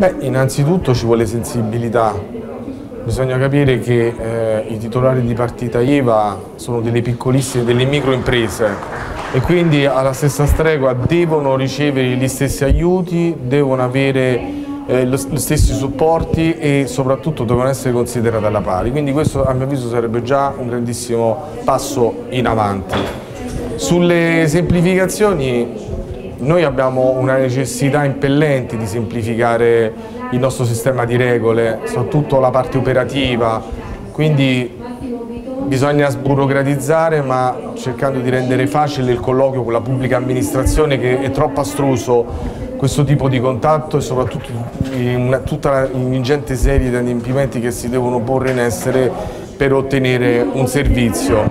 Beh, innanzitutto ci vuole sensibilità, bisogna capire che eh, i titolari di partita IVA sono delle piccolissime, delle microimprese e quindi alla stessa stregua devono ricevere gli stessi aiuti, devono avere eh, gli stessi supporti e soprattutto devono essere considerate alla pari, quindi questo a mio avviso sarebbe già un grandissimo passo in avanti. Sulle semplificazioni noi abbiamo una necessità impellente di semplificare il nostro sistema di regole, soprattutto la parte operativa, quindi bisogna sburocratizzare ma cercando di rendere facile il colloquio con la pubblica amministrazione che è troppo astruso questo tipo di contatto e soprattutto in tutta l'ingente serie di adempimenti che si devono porre in essere per ottenere un servizio.